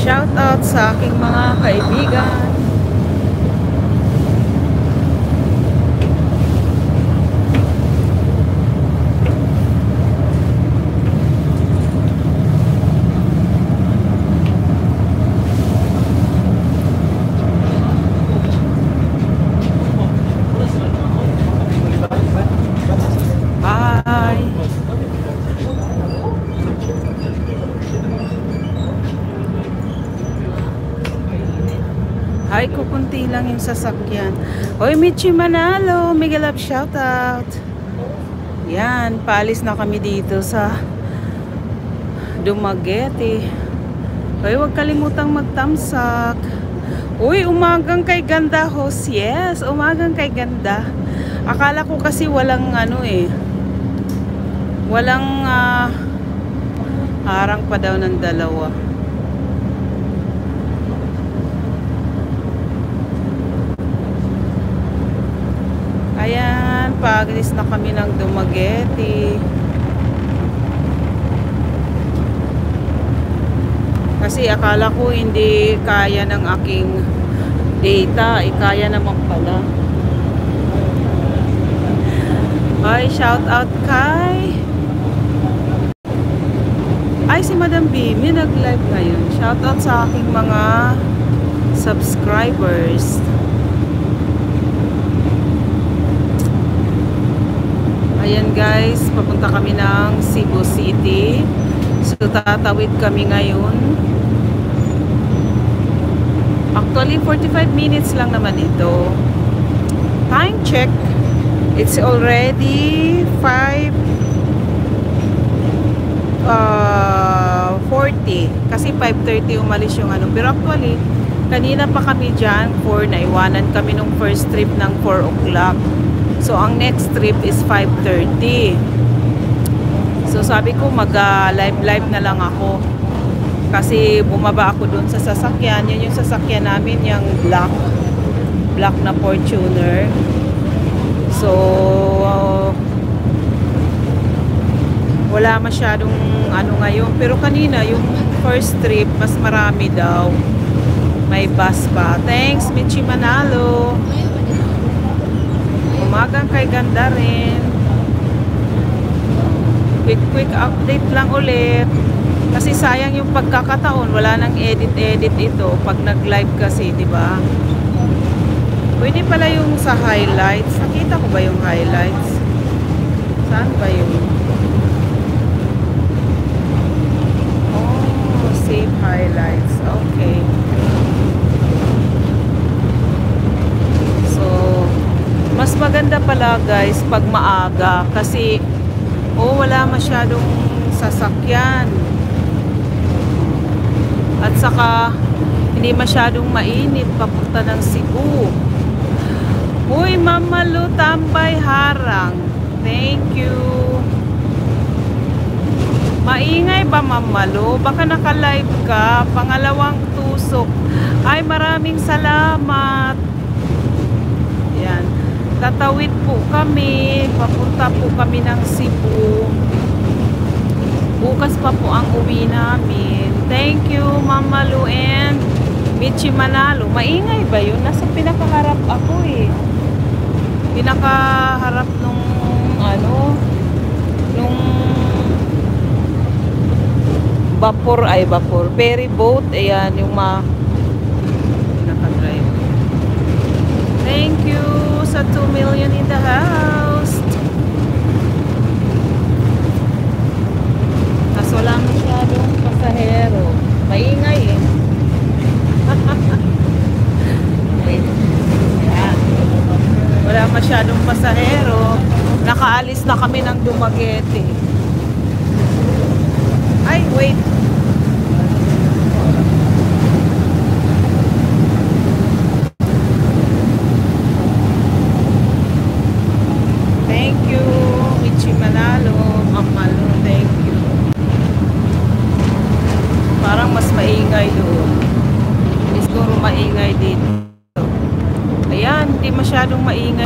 Shout out sa aking mga kaibigan. Ay, kukunti lang yung sasakyan. Hoy, Michi Manalo, Miguel Up shoutout. Yan, paalis na kami dito sa Dumaguete. Hoy, huwag kalimutang magtamsak. Uy, umagang kay ganda host. Yes, umagang kay ganda. Akala ko kasi walang ano eh. Walang ah, harang pa daw ng dalawa. Ayan, paglis na kami ng Dumaguete. Kasi akala ko hindi kaya ng aking data. Eh, kaya naman pala. Ay, shout out kay... Ay, si Madam Bimi nag-live ngayon. Shout out sa aking mga subscribers. Guys, papunta kami ng Cebu City. So tatawid kami ngayon. Actually, 45 minutes lang naman ito. Time check. It's already 5 uh, 40. Kasi 5.30 umalis yung ano. Pero actually, kanina pa kami dyan for naiwanan kami nung first trip ng 4 o'clock. So, ang next trip is 5.30. So, sabi ko mag-live-live na lang ako. Kasi bumaba ako dun sa sasakyan. Yun yung sasakyan namin, yung black. Black na Fortuner. So, wala masyadong ano ngayon. Pero kanina, yung first trip, mas marami daw. May bus pa. Thanks, Michi Manalo. Umagang kay ganda rin. Quick quick update lang ulit. Kasi sayang yung pagkakataon, wala nang edit-edit ito pag nag-live kasi, 'di ba? Pwede pala yung sa highlights. Nakita ko ba yung highlights? Saan ba yun? Oh, save highlights. Okay. So, mas maganda pala guys pag maaga. Kasi oh wala masyadong sasakyan. At saka hindi masyadong mainit papunta ng Cebu. Uy Mama Lu tambay harang. Thank you. Maingay ba Mama Lu? Baka naka live ka. Pangalawang tusok. Ay maraming salamat. Yan tatawid po kami. Papunta po kami ng Cebu. Bukas pa po ang uwi namin. Thank you Mama Lu and Michi Manalo. Maingay ba yun? nasa pinakaharap ako eh. Pinakaharap nung ano nung vapor ay vapor ferry boat ayan yung ma thank you sa 2 million in the house. Tapos wala masyadong pasahero. Maingay eh. Wala masyadong pasahero. Nakaalis na kami ng Dumaguete. Ay, wait. Thank you, Michi Manalo, Mamalo, thank you. Parang mas maingay doon. Siguro maingay dito. Ayan, hindi masyadong maingay.